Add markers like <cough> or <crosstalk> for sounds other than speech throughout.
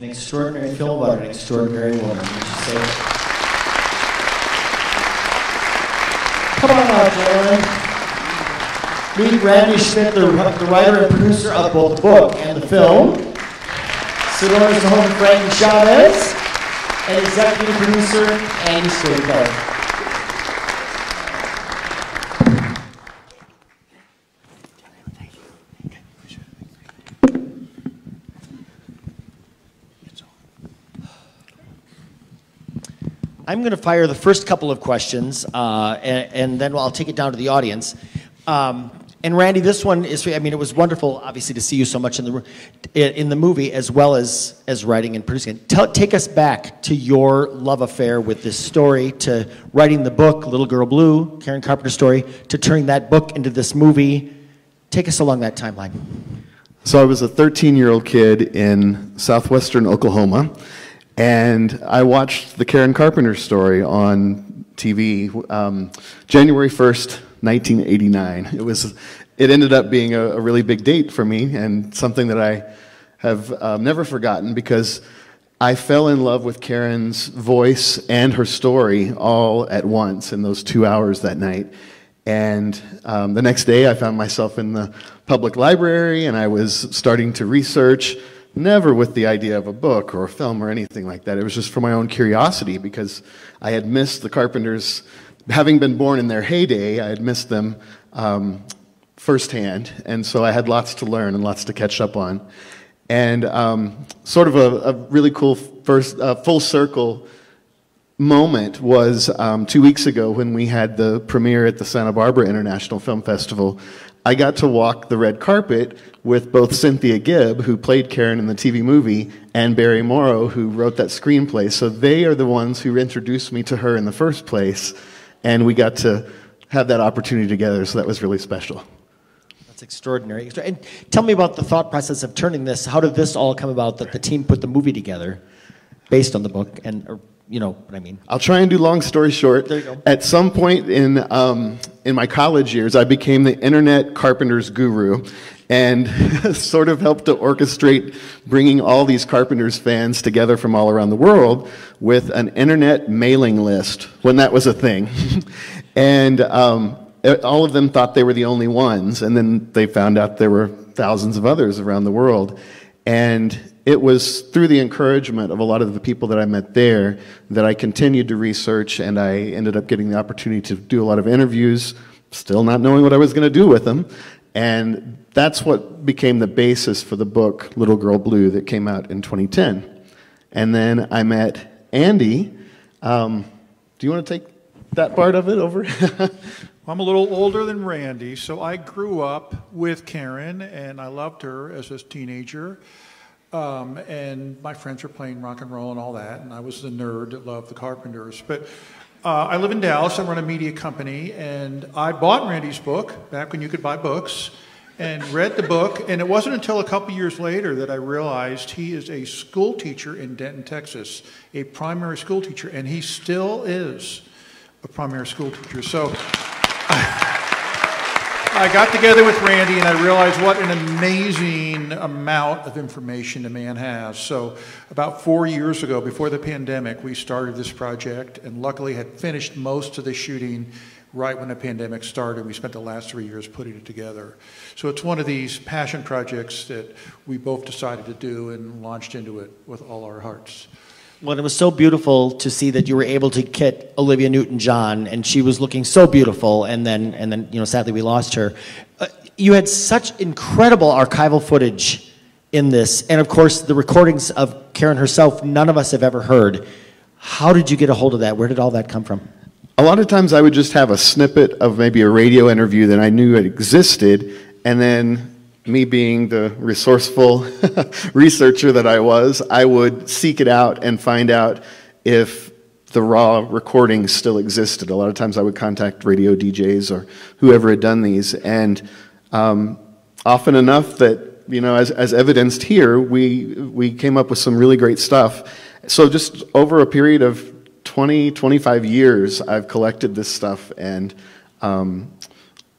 An extraordinary film about an extraordinary woman. Come on out, gentlemen. Meet Randy Schmidt, the, the writer and producer of both the book and the film. Sedona Sahon Frank Chavez, and executive producer Andy Storyteller. I'm going to fire the first couple of questions, uh, and, and, then I'll take it down to the audience. Um, and Randy, this one is, I mean, it was wonderful, obviously, to see you so much in the, in the movie, as well as, as writing and producing it. Tell, take us back to your love affair with this story, to writing the book, Little Girl Blue, Karen Carpenter story, to turning that book into this movie. Take us along that timeline. So I was a 13-year-old kid in southwestern Oklahoma, and I watched the Karen Carpenter story on TV um, January 1st, 1989. It was, it ended up being a, a, really big date for me and something that I have um, never forgotten because I fell in love with Karen's voice and her story all at once in those two hours that night. And um, the next day, I found myself in the public library and I was starting to research never with the idea of a book or a film or anything like that. It was just for my own curiosity because I had missed the Carpenters, having been born in their heyday, I had missed them um, firsthand. And so I had lots to learn and lots to catch up on. And um, sort of a, a, really cool first uh, full circle moment was um, two weeks ago when we had the premiere at the Santa Barbara International Film Festival. I got to walk the red carpet with both Cynthia Gibb, who played Karen in the TV movie, and Barry Morrow, who wrote that screenplay. So they are the ones who introduced me to her in the first place, and we got to have that opportunity together, so that was really special. That's extraordinary. And tell me about the thought process of turning this. How did this all come about that the team put the movie together based on the book and you know what I mean. I'll try and do long story short. There you go. At some point in um, in my college years, I became the internet carpenter's guru, and <laughs> sort of helped to orchestrate bringing all these Carpenters fans together from all around the world with an internet mailing list when that was a thing, <laughs> and. Um, all of them thought they were the only ones, and then they found out there were thousands of others around the world. And it was through the encouragement of a lot of the people that I met there that I continued to research and I ended up getting the opportunity to do a lot of interviews, still not knowing what I was going to do with them. And that's what became the basis for the book Little Girl Blue that came out in 2010. And then I met Andy. Um, do you want to take that part of it over? <laughs> I'm a little older than Randy, so I grew up with Karen and I loved her as a teenager. Um, and my friends were playing rock and roll and all that, and I was the nerd that loved the Carpenters. But uh, I live in Dallas. I run a media company, and I bought Randy's book back when you could buy books, and read the book. And it wasn't until a couple years later that I realized he is a school teacher in Denton, Texas, a primary school teacher, and he still is a primary school teacher. So. I got together with Randy and I realized what an amazing amount of information a man has. So, about four years ago, before the pandemic, we started this project and luckily had finished most of the shooting right when the pandemic started. We spent the last three years putting it together. So, it's one of these passion projects that we both decided to do and launched into it with all our hearts. Well, it was so beautiful to see that you were able to get Olivia Newton-John, and she was looking so beautiful, and then, and then, you know, sadly we lost her. Uh, you had such incredible archival footage in this, and of course the recordings of Karen herself. None of us have ever heard. How did you get a hold of that? Where did all that come from? A lot of times I would just have a snippet of maybe a radio interview that I knew it existed, and then me being the resourceful <laughs> researcher that I was, I would seek it out and find out if the raw recordings still existed. A lot of times I would contact radio DJs or whoever had done these, and um, often enough that, you know, as, as evidenced here, we, we came up with some really great stuff. So just over a period of 20, 25 years, I've collected this stuff and um,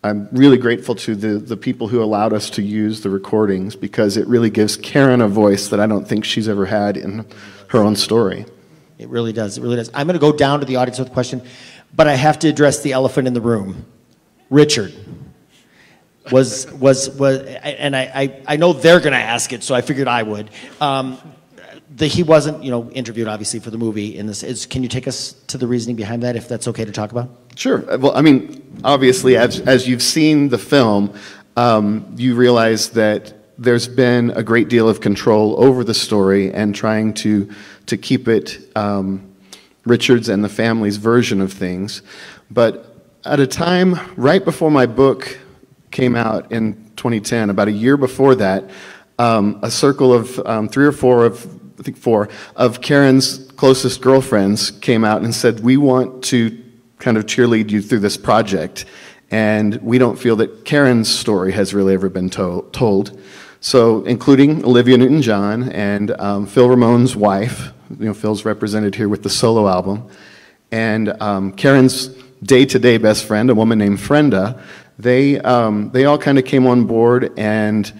I'm really grateful to the, the people who allowed us to use the recordings because it really gives Karen a voice that I don't think she's ever had in her own story. It really does. It really does. I'm going to go down to the audience with a question, but I have to address the elephant in the room. Richard was was was, and I I, I know they're going to ask it, so I figured I would. Um, the, he wasn't, you know, interviewed obviously for the movie. In this, is, can you take us to the reasoning behind that, if that's okay to talk about? Sure. Uh, well, I mean, obviously, as, as you've seen the film, um, you realize that there's been a great deal of control over the story and trying to, to keep it um, Richard's and the family's version of things. But at a time right before my book came out in 2010, about a year before that, um, a circle of um, three or four of I think four, of Karen's closest girlfriends came out and said, We want to kind of cheerlead you through this project. And we don't feel that Karen's story has really ever been to- told. So, including Olivia Newton John and um, Phil Ramone's wife, you know, Phil's represented here with the solo album, and um, Karen's day to day best friend, a woman named Frenda, they, um, they all kind of came on board and,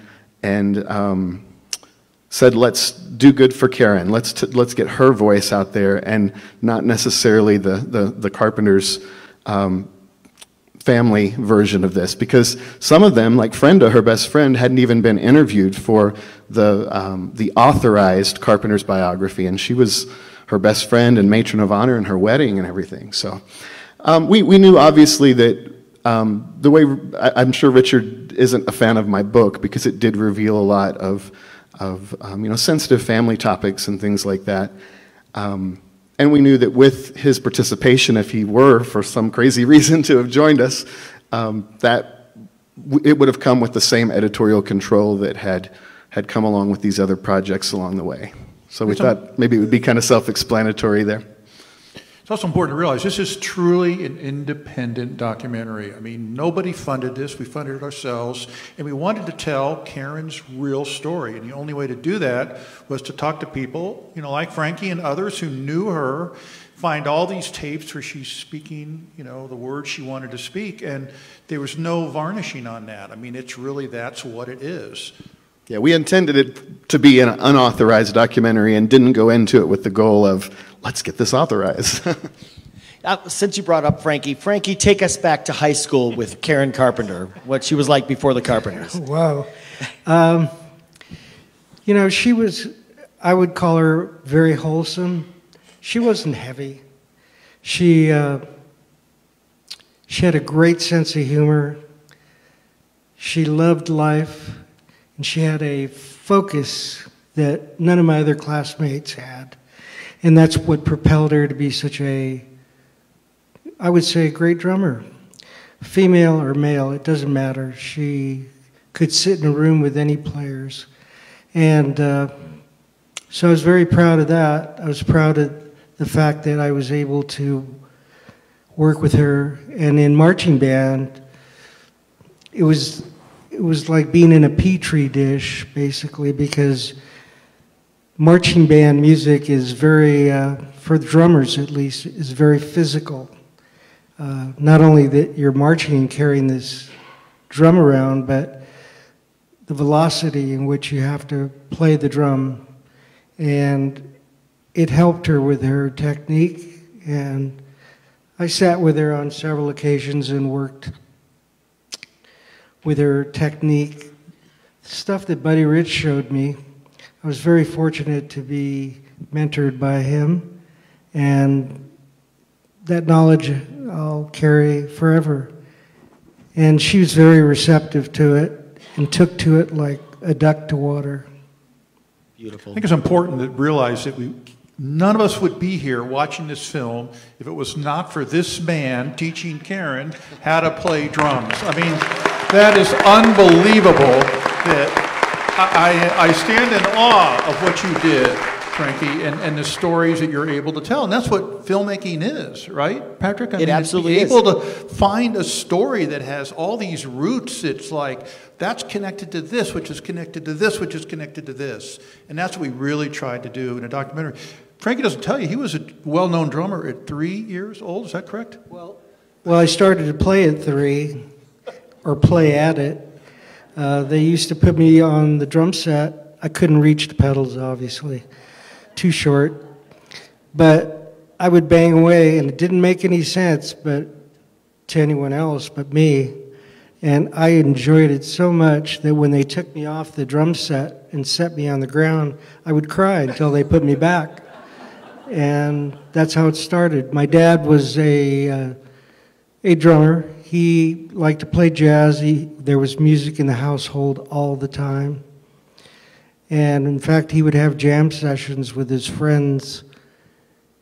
and um, said, let's do good for Karen. Let's, let's get her voice out there and not necessarily the, the, the Carpenter's um, family version of this. Because some of them, like Frenda, her best friend, hadn't even been interviewed for the, um, the authorized Carpenter's biography. And she was her best friend and matron of honor in her wedding and everything. So um, we, we knew obviously that um, the way I, I'm sure Richard isn't a fan of my book because it did reveal a lot of of um, you know, sensitive family topics and things like that. Um, and we knew that with his participation, if he were for some crazy <laughs> reason to have joined us, um, that it would have come with the same editorial control that had, had come along with these other projects along the way. So we thought maybe it would be kind of self explanatory there. It's also important to realize this is truly an independent documentary. I mean, nobody funded this. We funded it ourselves. And we wanted to tell Karen's real story. And the only way to do that was to talk to people, you know, like Frankie and others who knew her, find all these tapes where she's speaking, you know, the words she wanted to speak. And there was no varnishing on that. I mean, it's really that's what it is. Yeah, we intended it to be an unauthorized documentary and didn't go into it with the goal of let's get this authorized. <laughs> uh, since you brought up Frankie, Frankie, take us back to high school with Karen Carpenter, what she was like before the Carpenters. <laughs> Wow. Um, you know, she was, I would call her very wholesome. She wasn't heavy. She, uh, she had a great sense of humor. She loved life, and she had a focus that none of my other classmates had. And that's what propelled her to be such a, I would say, a great drummer. Female or male, it doesn't matter. She could sit in a room with any players. And uh, so I was very proud of that. I was proud of the fact that I was able to work with her. And in marching band, it was it was like being in a petri dish, basically, because marching band music is very, uh, for drummers at least, is very physical. Uh, not only that you're marching and carrying this drum around, but the velocity in which you have to play the drum. And it helped her with her technique. And I sat with her on several occasions and worked with her technique. Stuff that Buddy Rich showed me I was very fortunate to be mentored by him, and that knowledge I'll carry forever. And she was very receptive to it and took to it like a duck to water. Beautiful. I think it's important to realize that we, none of us would be here watching this film if it was not for this man teaching Karen how to play drums. I mean, that is unbelievable that I, I stand in awe of what you did, Frankie, and, and the stories that you're able to tell. And that's what filmmaking is, right, Patrick? I it mean, absolutely is. able to find a story that has all these roots. It's like, that's connected to this, which is connected to this, which is connected to this. And that's what we really tried to do in a documentary. Frankie doesn't tell you, he was a well known drummer at three years old. Is that correct? Well, well, I started to play at three or play at it. Uh, they used to put me on the drum set. I couldn't reach the pedals, obviously, too short. But I would bang away, and it didn't make any sense, but to anyone else but me. And I enjoyed it so much that when they took me off the drum set and set me on the ground, I would cry until they put me back. And that's how it started. My dad was a, uh, a drummer. He liked to play jazz. He, there was music in the household all the time. And in fact, he would have jam sessions with his friends.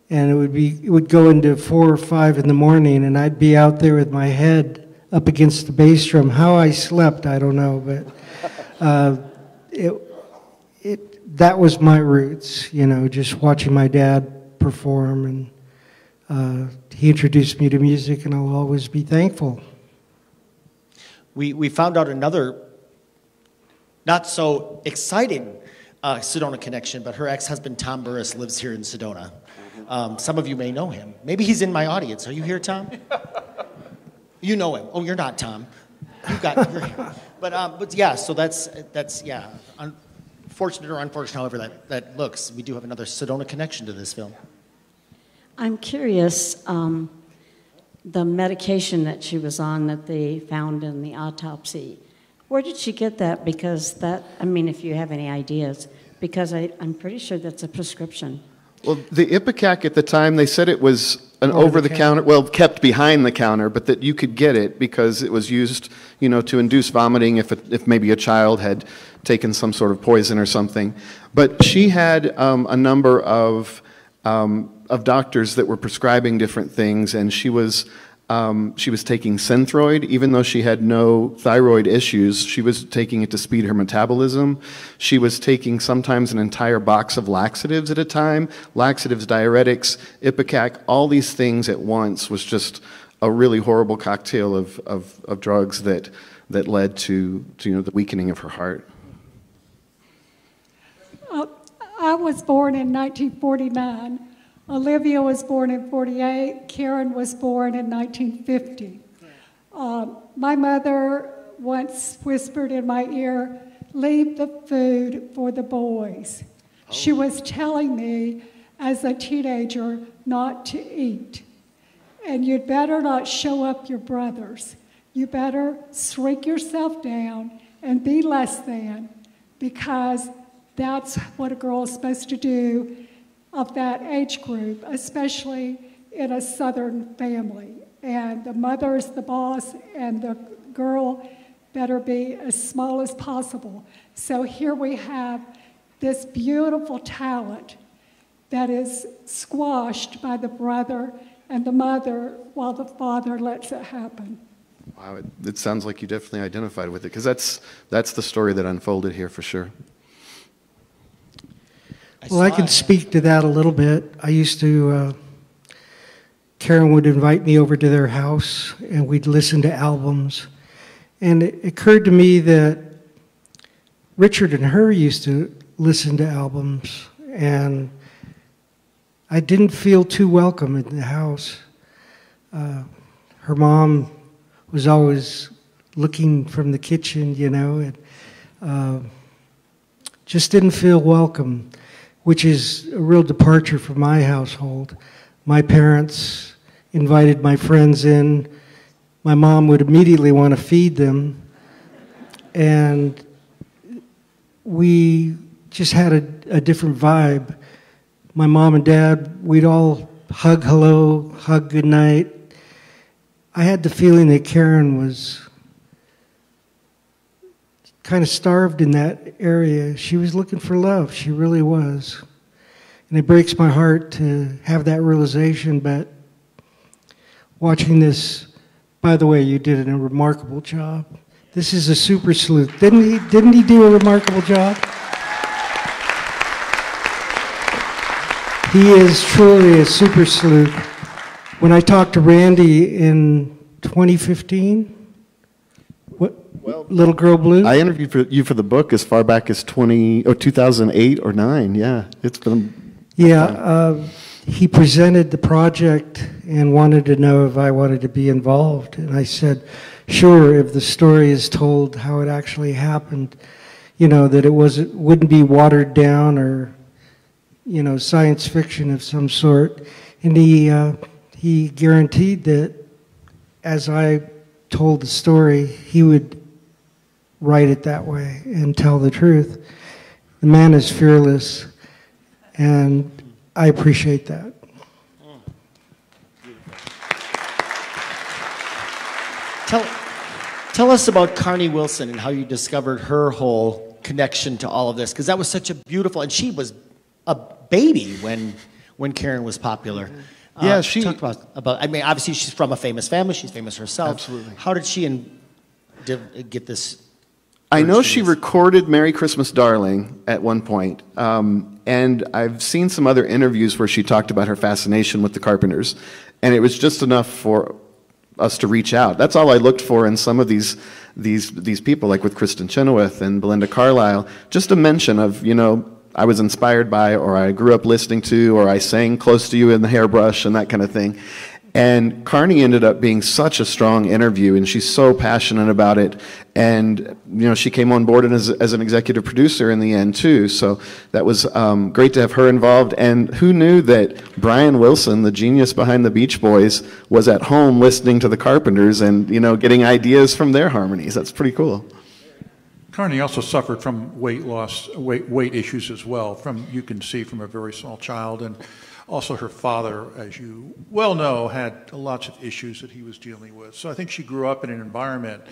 And it would be it would go into four or five in the morning, and I'd be out there with my head up against the bass drum. How I slept, I don't know, but <laughs> uh, it it that was my roots. You know, just watching my dad perform, and uh, he introduced me to music, and I'll always be thankful. We, we found out another not so exciting uh, Sedona connection, but her ex husband Tom Burris lives here in Sedona. Um, some of you may know him. Maybe he's in my audience. Are you here, Tom? <laughs> You know him. Oh, you're not Tom. You got. You're. But um, but yeah. So that's that's yeah. Unfortunate or unfortunate, however that that looks, we do have another Sedona connection to this film. I'm curious. Um, the medication that she was on that they found in the autopsy. Where did she get that? Because that, I mean, if you have any ideas, because I, I'm pretty sure that's a prescription. Well, the Ipecac at the time, they said it was an over-the-counter, well, kept behind the counter, but that you could get it because it was used, you know, to induce vomiting if, it, if maybe a child had taken some sort of poison or something. But she had um, a number of um, of doctors that were prescribing different things, and she was um, she was taking Synthroid, even though she had no thyroid issues. She was taking it to speed her metabolism. She was taking sometimes an entire box of laxatives at a time, laxatives, diuretics, Ipecac, all these things at once was just a really horrible cocktail of, of, of drugs that, that led to, to you know, the weakening of her heart. Uh, I was born in 1949. Olivia was born in 48. Karen was born in 1950. Um, my mother once whispered in my ear, leave the food for the boys. Oh. She was telling me as a teenager not to eat. And you'd better not show up your brothers. You better shrink yourself down and be less than because that's what a girl is supposed to do of that age group, especially in a Southern family. And the mother is the boss, and the girl better be as small as possible. So here we have this beautiful talent that is squashed by the brother and the mother while the father lets it happen. Wow, it, it sounds like you definitely identified with it because that's, that's the story that unfolded here for sure. Well, I can speak to that a little bit. I used to, uh, Karen would invite me over to their house and we'd listen to albums. And it occurred to me that Richard and her used to listen to albums, and I didn't feel too welcome in the house. Uh, her mom was always looking from the kitchen, you know, and uh, just didn't feel welcome which is a real departure from my household. My parents invited my friends in. My mom would immediately want to feed them. And we just had a, a different vibe. My mom and dad, we'd all hug hello, hug good night. I had the feeling that Karen was kind of starved in that area. She was looking for love. She really was. And it breaks my heart to have that realization, but watching this, by the way, you did a remarkable job. This is a super sleuth. Didn't he, didn't he do a remarkable job? He is truly a super sleuth. When I talked to Randy in 2015, well, Little Girl Blue? I interviewed for, you for the book as far back as 20 or 2008 or 9. Yeah, it's been. Yeah, uh, he presented the project and wanted to know if I wanted to be involved. And I said, sure if the story is told how it actually happened, you know, that it was it wouldn't be watered down or, you know, science fiction of some sort. And he uh, he guaranteed that as I told the story, he would write it that way and tell the truth. The man is fearless, and I appreciate that. Tell, tell us about Carnie Wilson and how you discovered her whole connection to all of this, because that was such a beautiful, and she was a baby when, when Karen was popular. Uh, Yeah, she- talk about, about. I mean, obviously she's from a famous family. She's famous herself. Absolutely. How did she in, div, get this? I know she recorded Merry Christmas Darling at one point, um, and I've seen some other interviews where she talked about her fascination with the Carpenters, and it was just enough for us to reach out. That's all I looked for in some of these these these people, like with Kristin Chenoweth and Belinda Carlisle, just a mention of you know I was inspired by, or I grew up listening to, or I sang close to you in the hairbrush and that kind of thing. And Carnie ended up being such a strong interview, and she's so passionate about it. And you know, she came on board as, as an executive producer in the end too. So that was um, great to have her involved. And who knew that Brian Wilson, the genius behind the Beach Boys, was at home listening to the Carpenters and you know getting ideas from their harmonies. That's pretty cool. Carnie also suffered from weight loss, weight, weight issues as well, from, you can see from a very small child. And also her father, as you well know, had lots of issues that he was dealing with. So I think she grew up in an environment,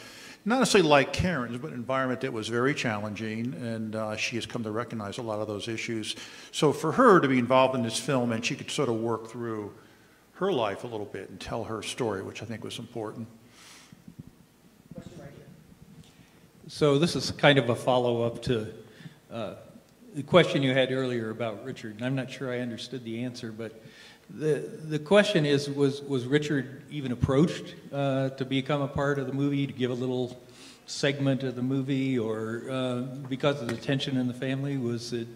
not necessarily like Karen's, but an environment that was very challenging. And uh, she has come to recognize a lot of those issues. So for her to be involved in this film and she could sort of work through her life a little bit and tell her story, which I think was important. So this is kind of a follow-up to uh, the question you had earlier about Richard. And I'm not sure I understood the answer, but the, the question is, was, was Richard even approached uh, to become a part of the movie, to give a little segment of the movie, or uh, because of the tension in the family, was it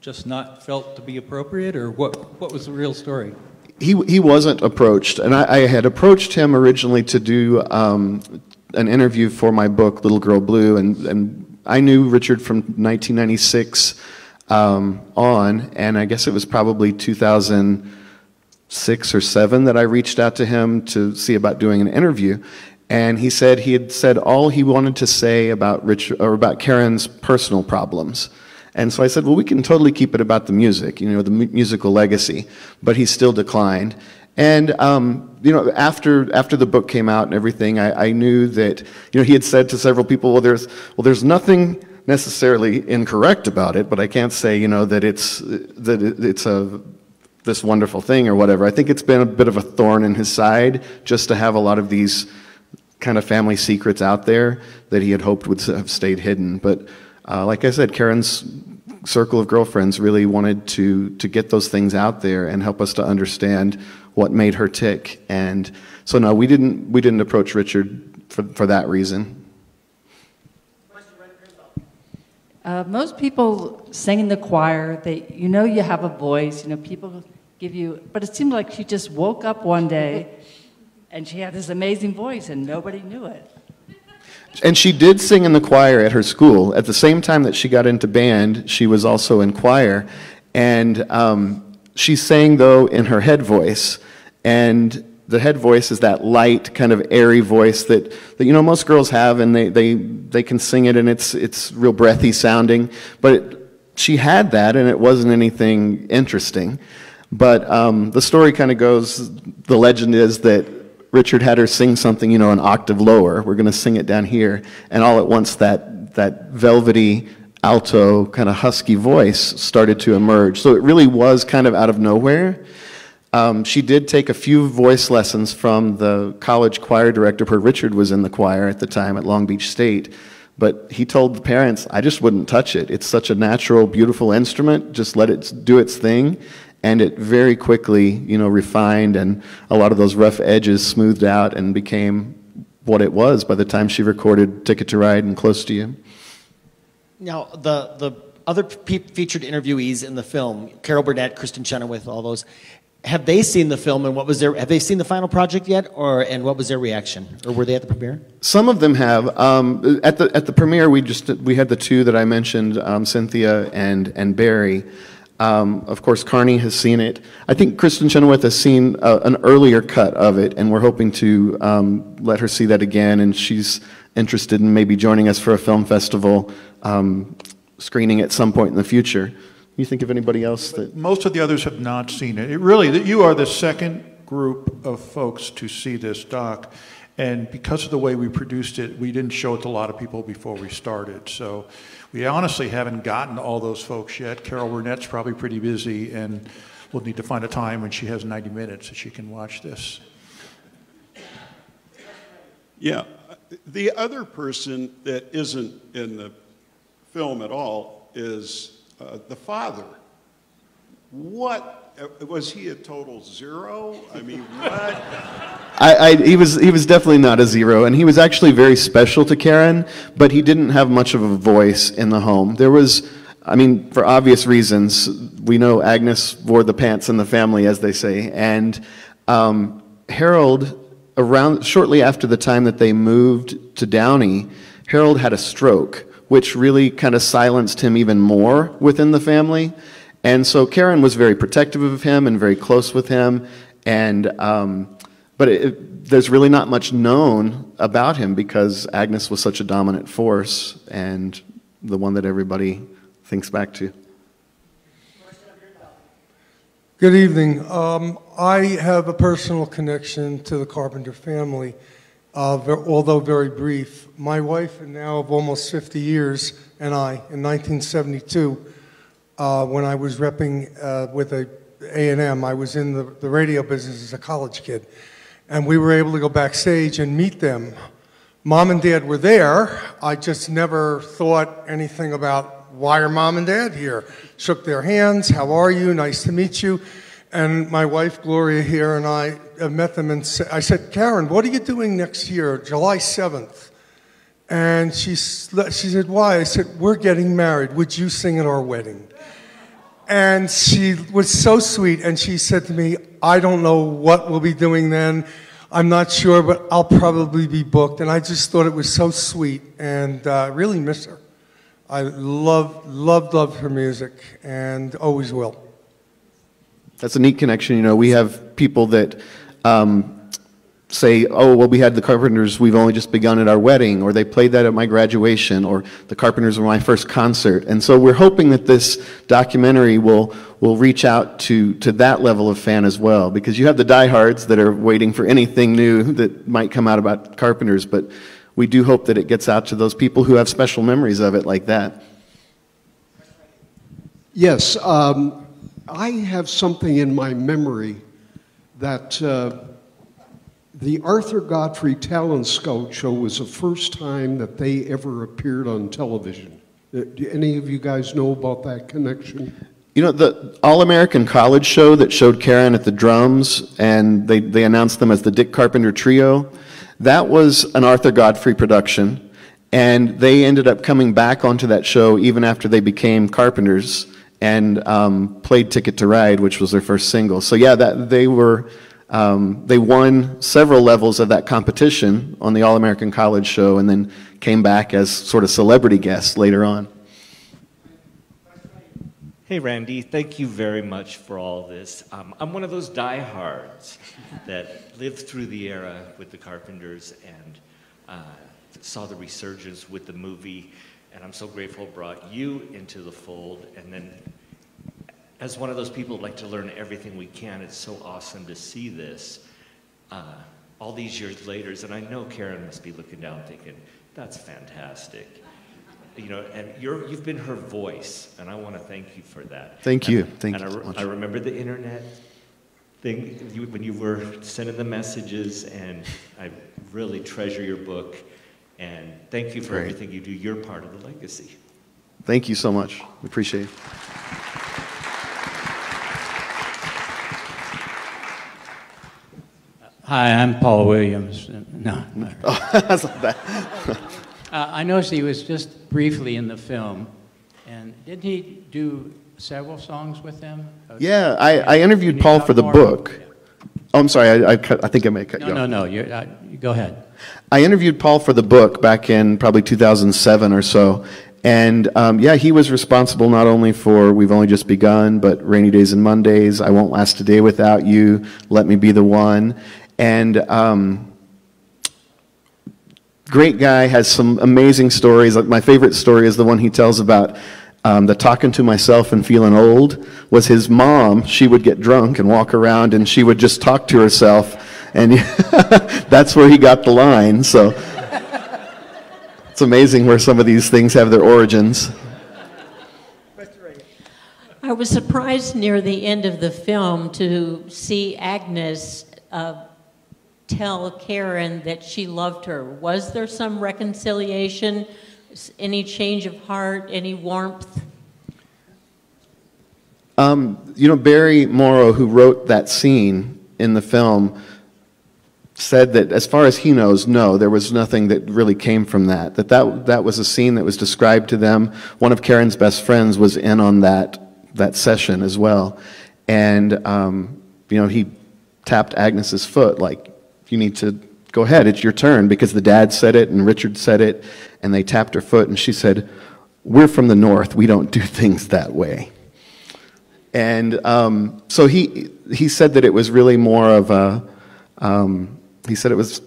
just not felt to be appropriate, or what, what was the real story? he he wasn't approached, and I, I had approached him originally to do um, an interview for my book Little Girl Blue, and and I knew Richard from 1996 um, on, and I guess it was probably 2006 or seven that I reached out to him to see about doing an interview. And he said he had said all he wanted to say about Rich or about Karen's personal problems. And so I said, well, we can totally keep it about the music, you know, the mu- musical legacy. But he still declined. And, um, you know, after, after the book came out and everything, I, I knew that, you know, he had said to several people, well, there's, well, there's nothing necessarily incorrect about it, but I can't say, you know, that it's, that it's a, this wonderful thing or whatever. I think it's been a bit of a thorn in his side just to have a lot of these kind of family secrets out there that he had hoped would have stayed hidden. But uh, like I said, Karen's circle of girlfriends really wanted to to get those things out there and help us to understand what made her tick. And so no, we didn't we didn't approach Richard for, for that reason. Uh, most people sing in the choir. They, you know, you have a voice. You know, people give you. But it seemed like she just woke up one day, <laughs> and she had this amazing voice, and nobody knew it. And she did sing in the choir at her school. At the same time that she got into band, she was also in choir. And um, she sang, though, in her head voice. And the head voice is that light, kind of airy voice that, that you know, most girls have, and they, they, they can sing it, and it's, it's real breathy sounding. But it, she had that, and it wasn't anything interesting. But um, the story kind of goes the legend is that Richard had her sing something, you know, an octave lower. We're going to sing it down here. And all at once, that, that velvety, alto, kind of husky voice started to emerge. So it really was kind of out of nowhere. Um, she did take a few voice lessons from the college choir director, where Richard was in the choir at the time at Long Beach State. But he told the parents, I just wouldn't touch it. It's such a natural, beautiful instrument. Just let it do its thing. And it very quickly, you know, refined and a lot of those rough edges smoothed out and became what it was by the time she recorded Ticket to Ride and Close to You. Now, the, the other featured interviewees in the film, Carol Burnett, Kristin Chenoweth, all those, have they seen the film and what was their have they seen the final project yet or and what was their reaction or were they at the premiere? Some of them have. Um, at the at the premiere, we just we had the two that I mentioned, um, Cynthia and and Barry. Um, of course, Carnie has seen it. I think Kristin Chenoweth has seen uh, an earlier cut of it, and we're hoping to um, let her see that again. And she's interested in maybe joining us for a film festival um, screening at some point in the future. You think of anybody else that? Most of the others have not seen it. It really, that you are the second group of folks to see this doc. And because of the way we produced it, we didn't show it to a lot of people before we started. So we honestly haven't gotten all those folks yet. Carol Burnett's probably pretty busy, and we'll need to find a time when she has 90 minutes that she can watch this. Yeah. The other person that isn't in the film at all is uh, the father. What uh, was he a total zero? I mean, what? <laughs> I, I, he was he was definitely not a zero, and he was actually very special to Karen, but he didn't have much of a voice in the home. There was, I mean, for obvious reasons, we know Agnes wore the pants in the family, as they say, and um, Harold, around shortly after the time that they moved to Downey, Harold had a stroke, which really kind of silenced him even more within the family. And so Karen was very protective of him and very close with him, and. Um, but it, there's really not much known about him because Agnes was such a dominant force and the one that everybody thinks back to. Good evening. Um, I have a personal connection to the Carpenter family, uh, although very brief. My wife, and now of almost 50 years, and I, in 1972, uh, when I was repping uh, with a A&M, I was in the, the radio business as a college kid and we were able to go backstage and meet them. Mom and dad were there. I just never thought anything about why are mom and dad here. Shook their hands. How are you? Nice to meet you. And my wife Gloria here and I met them and I said, Karen, what are you doing next year, July 7th? And she, she said, why? I said, we're getting married. Would you sing at our wedding? And she was so sweet, and she said to me, I don't know what we'll be doing then. I'm not sure, but I'll probably be booked. And I just thought it was so sweet, and uh, really miss her. I love, love, love her music, and always will. That's a neat connection. You know, we have people that um, say, oh, well, we had the Carpenters, we've only just begun at our wedding, or they played that at my graduation, or the Carpenters were my first concert. And so we're hoping that this documentary will, will reach out to, to that level of fan as well, because you have the diehards that are waiting for anything new that might come out about Carpenters, but we do hope that it gets out to those people who have special memories of it like that. Yes, um, I have something in my memory that uh, the Arthur Godfrey Talent Scout Show was the first time that they ever appeared on television. Uh, do any of you guys know about that connection? You know, the All American College show that showed Karen at the drums, and they, they announced them as the Dick Carpenter Trio, that was an Arthur Godfrey production, and they ended up coming back onto that show even after they became Carpenters and um, played Ticket to Ride, which was their first single. So, yeah, that, they were um, they won several levels of that competition on the All American College show and then came back as sort of celebrity guests later on. Hey, Randy, thank you very much for all this. Um, I'm one of those diehards that lived through the era with the Carpenters and uh, saw the resurgence with the movie. And I'm so grateful brought you into the fold and then as one of those people who like to learn everything we can, it's so awesome to see this uh, all these years later. And I know Karen must be looking down thinking, that's fantastic. You know, and you're, you've been her voice, and I want to thank you for that. Thank you. Thank and you. I, so much. I remember the internet thing you, when you were sending the messages, and I really treasure your book. And thank you for Great. everything you do. You're part of the legacy. Thank you so much. We appreciate it. Hi, I'm Paul Williams. No, no. <laughs> that's not bad. <laughs> uh, I noticed he was just briefly in the film, and didn't he do several songs with them? Uh, Yeah, I, I interviewed Paul for the more? book. Oh, I'm sorry, I, I, cut, I think I may have cut No, you no, off. no, you, uh, you go ahead. I interviewed Paul for the book back in probably 2007 or so. And um, yeah, he was responsible not only for We've Only Just Begun, but Rainy Days and Mondays, I Won't Last a Day Without You, Let Me Be the One. And um, great guy, has some amazing stories. Like my favorite story is the one he tells about um, the talking to myself and feeling old was his mom. She would get drunk and walk around and she would just talk to herself. And <laughs> that's where he got the line. So it's amazing where some of these things have their origins. I was surprised near the end of the film to see Agnes uh, tell Karen that she loved her. Was there some reconciliation, any change of heart, any warmth? Um, you know, Barry Morrow, who wrote that scene in the film, said that as far as he knows, no, there was nothing that really came from that. That that, that was a scene that was described to them. One of Karen's best friends was in on that, that session as well. And, um, you know, he tapped Agnes's foot like, you need to go ahead, it's your turn, because the dad said it and Richard said it, and they tapped her foot, and she said, we're from the north, we don't do <laughs> things that way. And um, so he, he said that it was really more of a, um, he said it was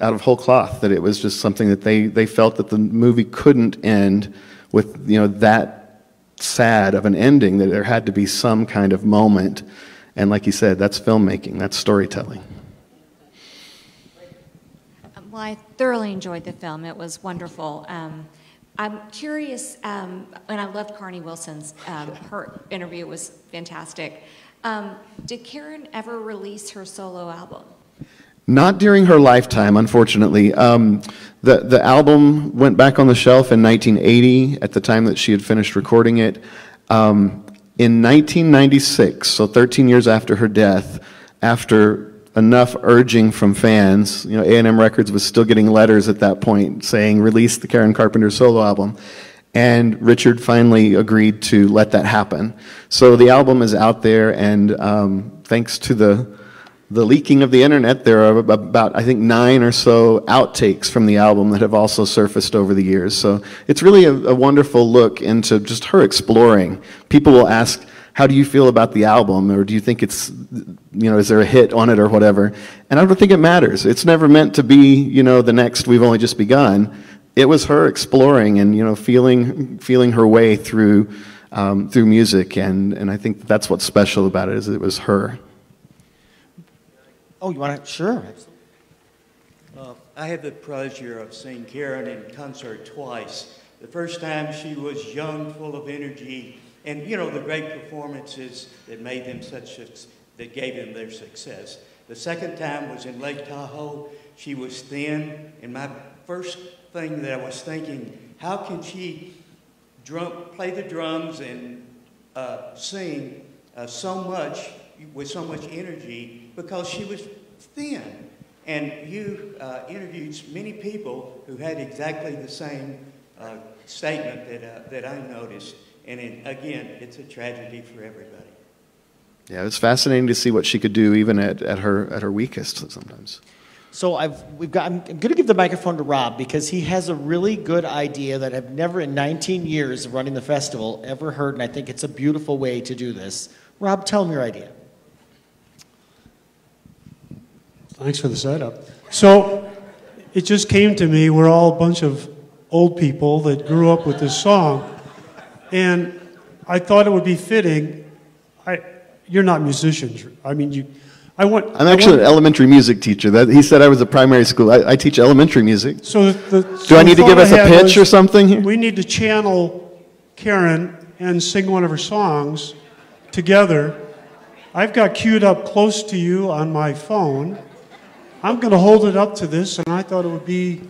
out of whole cloth, that it was just something that they, they felt that the movie couldn't end with, you know, that sad of an ending, that there had to be some kind of moment. And like he said, that's filmmaking, that's storytelling. Well, I thoroughly enjoyed the film. It was wonderful. Um, I'm curious, um, and I loved Carnie Wilson's. Um, her interview was fantastic. Um, did Karen ever release her solo album? Not during her lifetime, unfortunately. Um, the, the album went back on the shelf in 1980 at the time that she had finished recording it. Um, in 1996, so 13 years after her death, after enough urging from fans, you know, A&M Records was still getting letters at that point saying, release the Karen Carpenter solo album. And Richard finally agreed to let that happen. So the album is out there, and um, thanks to the the leaking of the internet, there are about, I think, nine or so outtakes from the album that have also surfaced over the years. So it's really a, a wonderful look into just her exploring. People will ask, how do you feel about the album? Or do you think it's, you know, is there a hit on it or whatever? And I don't think it matters. It's never meant to be, you know, the next We've Only Just Begun. It was her exploring and, you know, feeling, feeling her way through, um, through music. And, and I think that's what's special about it, is it was her. Oh, you want to? Sure. Uh, I had the pleasure of seeing Karen in concert twice. The first time she was young, full of energy, and you know the great performances that made them such that gave them their success. The second time was in Lake Tahoe. She was thin, and my first thing that I was thinking, how can she drum, play the drums and uh, sing uh, so much with so much energy because she was thin. And you uh, interviewed many people who had exactly the same uh, statement that, uh, that I noticed. And it, again, it's a tragedy for everybody. Yeah, it was fascinating to see what she could do even at, at her at her weakest sometimes. So I've we've got. I'm, I'm going to give the microphone to Rob because he has a really good idea that I've never in 19 years of running the festival ever heard, and I think it's a beautiful way to do this. Rob, tell him your idea. Thanks for the setup. So it just came to me, we're all a bunch of old people that grew up with this song. And I thought it would be fitting. I, you're not musicians. I mean, you, I want. I'm actually want- an elementary music teacher. That, he said I was a primary school. I, I teach elementary music. So the, Do I need to give us a pitch or something here? We need to channel Karen and sing one of her songs together. I've got queued up close to you on my phone. I'm going to hold it up to this, and I thought it would be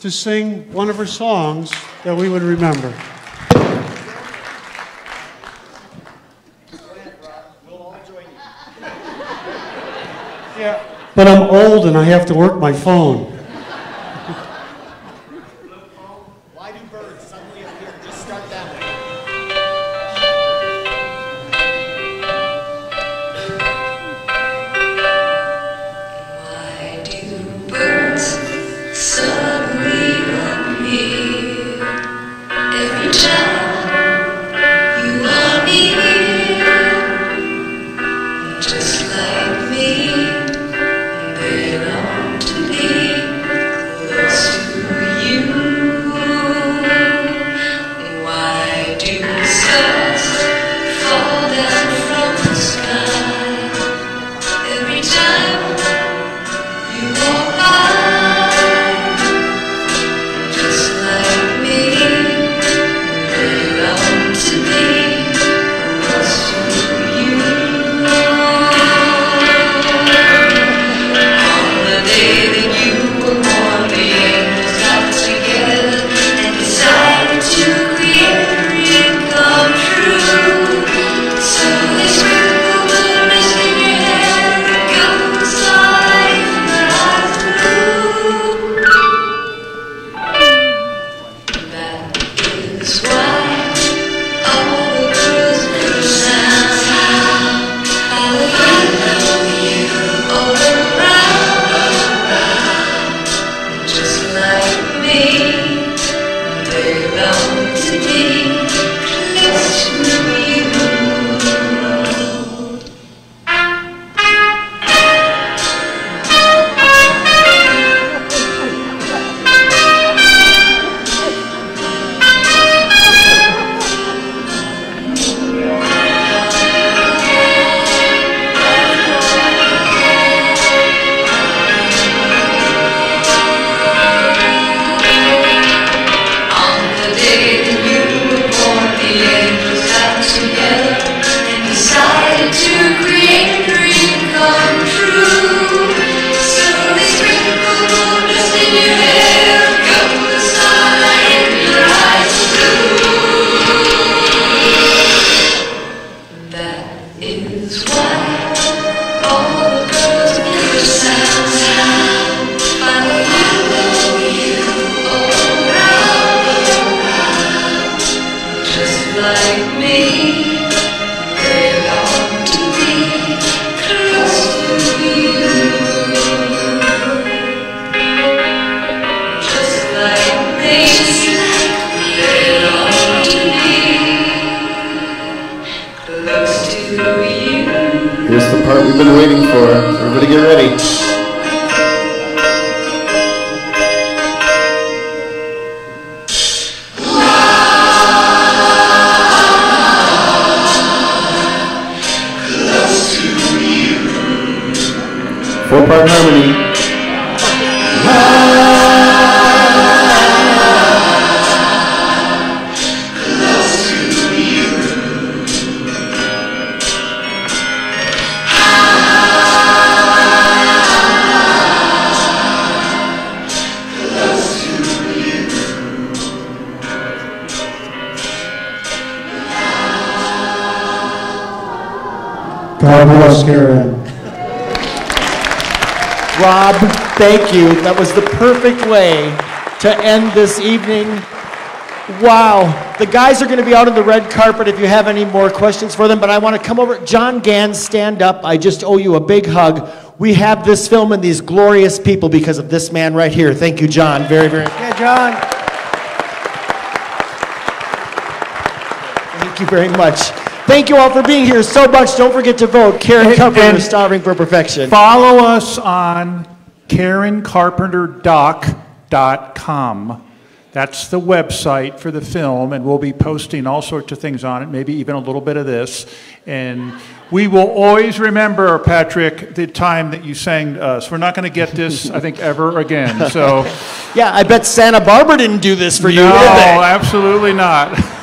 to sing one of her songs that we would remember. Yeah, but I'm old and I have to work my phone. Yeah. God bless Karen. Rob, thank you. That was the perfect way to end this evening. Wow. The guys are going to be out on the red carpet if you have any more questions for them, but I want to come over. John Gans, stand up. I just owe you a big hug. We have this film and these glorious people because of this man right here. Thank you, John. Very, very. Yeah, John. Thank you very much. Thank you all for being here so much. Don't forget to vote. Karen Carpenter, Starving for Perfection. Follow us on KarenCarpenterDoc.com. That's the website for the film, and we'll be posting all sorts of things on it, maybe even a little bit of this. And we will always remember, Patrick, the time that you sang to us. We're not going to get this, I think, ever again. So, <laughs> yeah, I bet Santa Barbara didn't do this for you, no, did they? absolutely not.